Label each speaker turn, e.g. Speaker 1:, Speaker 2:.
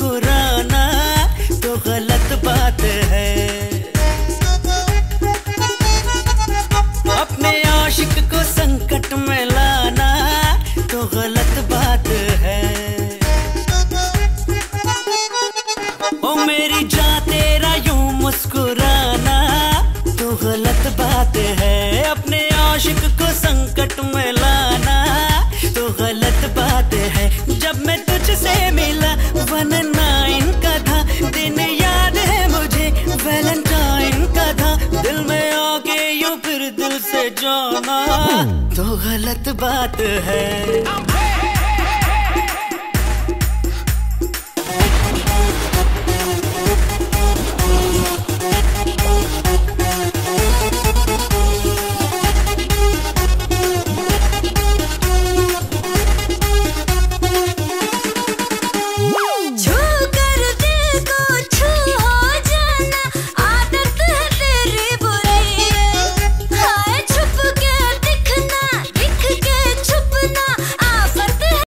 Speaker 1: मुस्कुराना तो गलत बात है। अपने आशिक को संकट में लाना तो गलत बात है। ओ मेरी जा तेरा यूँ मुस्कुराना तो गलत बात है। अपने आशिक को संकट में लाना तो गलत बात है। जब मैं तुझसे मिला यूँ फिर दिल से जाना। तो गलत बात है।